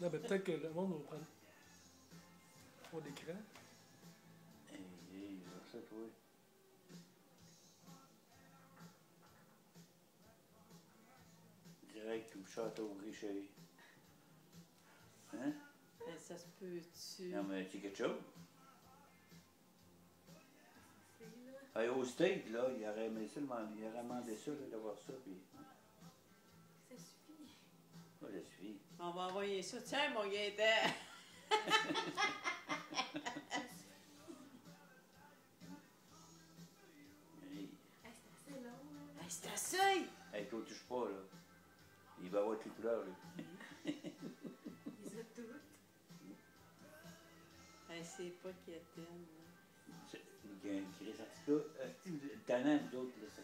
Non, mais peut-être que le monde va prendre trop d'écran. Hey, hey, ça, toi. Direct au château Richer. Hein? Ben, ça se peut-tu? Non, mais c'est quelque chose. Hey, au steak, là, il aurait aimé ça, il aurait demandé ça, là, d'avoir ça, puis. Va envoyer ça. Tiens, mon Gaëtan! C'est assez long, là. Hey, c'est assez! hey toi, touche pas, là. Il va avoir toutes les couleurs, là. Ils ont toutes. Hey, c'est pas qu'elle t'aime. là. C'est- Il y a un Chris, en tout cas, vous êtes tannant, vous autres, là, ça-